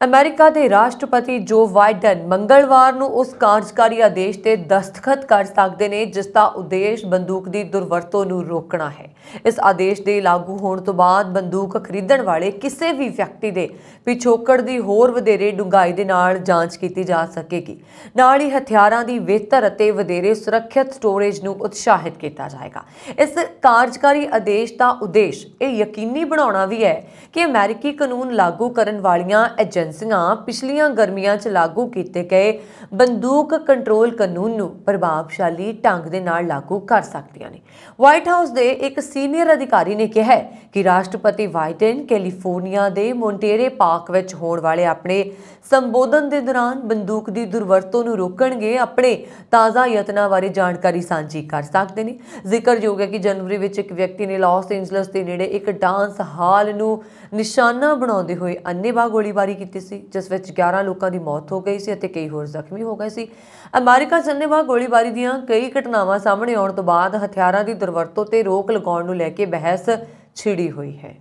America ਦੇ ਰਾਸ਼ਟਰਪਤੀ ਜੋ ਬਾਈਡਨ ਮੰਗਲਵਾਰ ਨੂੰ ਉਸ ਕਾਰਜਕਾਰੀ ਆਦੇਸ਼ ਤੇ ਦਸਤਖਤ ਕਰ ਸਕਦੇ ਨੇ, ਜਿਸ ਦਾ ਉਦੇਸ਼ ਬੰਦੂਕ ਦੀ ਦੁਰਵਰਤੋਂ ਨੂੰ ਰੋਕਣਾ ਹੈ। ਇਸ ਆਦੇਸ਼ ਦੇ ਲਾਗੂ ਹੋਣ ਤੋਂ ਬਾਅਦ ਬੰਦੂਕ ਖਰੀਦਣ ਵਾਲੇ ਕਿਸੇ ਵੀ ਵਿਅਕਤੀ ਦੇ ਪਿਛੋਕੜ ਦੀ ਹੋਰ ਵਧੇਰੇ ਡੂੰਘਾਈ ਦੇ ਨਾਲ ਜਾਂਚ ਕੀਤੀ ਜਾ ਸਕੇਗੀ। ਨਾਲ ਹੀ ਹਥਿਆਰਾਂ ਦੀ ਬਿਹਤਰ ਅਤੇ ਵਧੇਰੇ ਸੁਰੱਖਿਅਤ ਸਟੋਰੇਜ ਨੂੰ ਉਤਸ਼ਾਹਿਤ ਕੀਤਾ ਜਾਏਗਾ। ਇਸ ਕਾਰਜਕਾਰੀ ਆਦੇਸ਼ ਦਾ ਉਦੇਸ਼ ਇਹ ਯਕੀਨੀ ਬਣਾਉਣਾ ਵੀ ਹੈ ਕਿ ਅਮਰੀਕੀ ਕਾਨੂੰਨ ਲਾਗੂ ਕਰਨ ਵਾਲੀਆਂ ਏਜੰਸੀਆਂ ਪਿਛਲੀਆਂ ਗਰਮੀਆਂ 'ਚ ਲਾਗੂ ਕੀਤੇ ਗਏ ਬੰਦੂਕ ਕੰਟਰੋਲ ਕਾਨੂੰਨ ਨੂੰ ਪ੍ਰਭਾਵਸ਼ਾਲੀ ਢੰਗ ਦੇ ਨਾਲ ਲਾਗੂ ਕਰ ਸਕਦੀਆਂ ਨੇ। ਵਾਈਟ ਹਾਊਸ ਦੇ ਇੱਕ ਸੀਨੀਅਰ ਅਧਿਕਾਰੀ ਨੇ ਕਿਹਾ ਹੈ ਕਿ ਰਾਸ਼ਟਰਪਤੀ ਬਾਈਡਨ ਕੈਲੀਫੋਰਨੀਆ ਦੇ ਮੌਂਟੇਰੇ ਪਾਰਕ ਵਿੱਚ ਹੋਣ ਵਾਲੇ ਆਪਣੇ ਸੰਬੋਧਨ ਦੇ ਦੌਰਾਨ ਬੰਦੂਕ ਦੀ ਦੁਰਵਰਤੋਂ ਨੂੰ ਰੋਕਣਗੇ, ਆਪਣੇ ਤਾਜ਼ਾ ਯਤਨਾਂ ਬਾਰੇ ਜਾਣਕਾਰੀ ਸਾਂਝੀ ਕਰ ਸਕਦੇ ਨੇ। ਜ਼ਿਕਰਯੋਗ ਹੈ ਕਿ ਜਨਵਰੀ ਵਿੱਚ ਇੱਕ ਵਿਅਕਤੀ ਨੇ ਲਾਸ ਏਂਜਲਸ ਦੇ ਨੇੜੇ ਇੱਕ ਡਾਂਸ ਹਾਲ ਨੂੰ ਨਿਸ਼ਾਨਾ ਬਣਾਉਂਦੇ ਹੋਏ ਅੰਨੇਵਾਹ ਗੋਲੀਬਾਰੀ ਕੀਤੀ ਸੀ, ਜਿਸ ਵਿੱਚ 11 ਲੋਕਾਂ ਦੀ ਮੌਤ ਹੋ ਗਈ ਸੀ ਅਤੇ ਕਈ ਹੋਰ ਜ਼ਖਮੀ ਹੋ ਗਏ ਸੀ। ਅਮਰੀਕਾ 'ਚ ਗੋਲੀਬਾਰੀ ਦੀਆਂ ਕਈ ਘਟਨਾਵਾਂ ਸਾਹਮਣੇ ਆਉਣ ਤੋਂ ਬਾਅਦ ਹਥਿਆਰਾਂ ਦੀ ਦੁਰਵਰਤੋਂ ਤੇ ਰੋਕ ਲਗਾਉਣ ਨੂੰ ਲੈ ਕੇ ਬਹਿਸ ਛਿੜੀ ਹੋਈ ਹੈ।